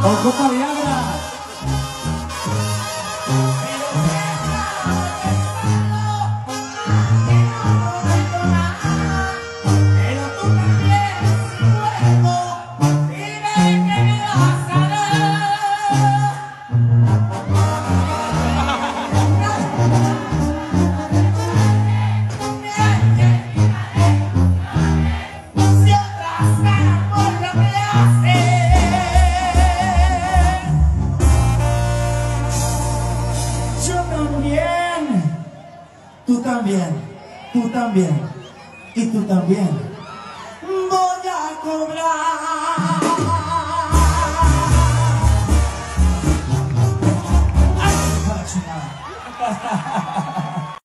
老婆到底要不 también. Tú también. Tú también. Y tú también. Voy a cobrar.